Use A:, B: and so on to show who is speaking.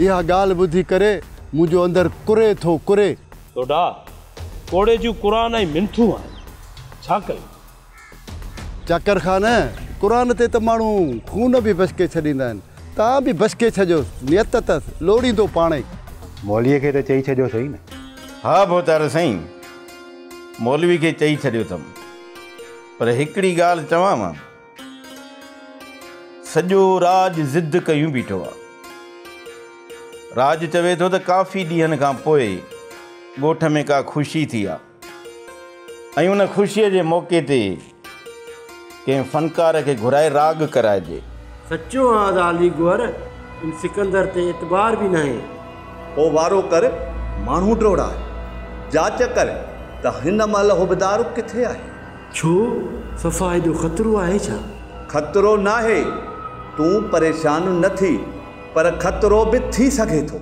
A: इहा ॻाल्हि ॿुधी करे मुंहिंजो अंदरि कुरे थो कुरे।
B: तोडा कोड़े जूं क़ुरान ऐं मिंथूं आहिनि छा कयूं?
A: चकर खान क़ुर ते त माण्हू खून बि बसके छॾींदा आहिनि। तव्हां बि बसके छॾियो नियत अथसि लोड़ींदो पाण ई।
C: मौलीअ खे त चई छॾियो सही न।
D: हा भोतार साईं। मौलवी खे चई छॾियो अथमि पर हिकिड़ी ॻाल्हि चवां माँ। सॼो राज ज़िद कयूं बीठो आहे राज चवे थो त काफ़ी ॾींहंनि खां पोइ ॻोठ में का ख़ुशी थी आहे ऐं उन ख़ुशीअ जे मौक़े ते कंहिं फ़नकार खे घुराए राग कराइजे।
E: सचो आहे अली गुअर इन सिकंदर ते एतबार बि न आहे
F: पोइ वारो कर माण्हू ड्रोड़ा जाँच कर त हिन महिल उबदार किथे आहे?
E: छो? सफ़ा एॾो ख़तरो आहे छा?
F: ख़तरो नाहे तूं परेशान न थी। पर ख़तरो बि थी सघे थो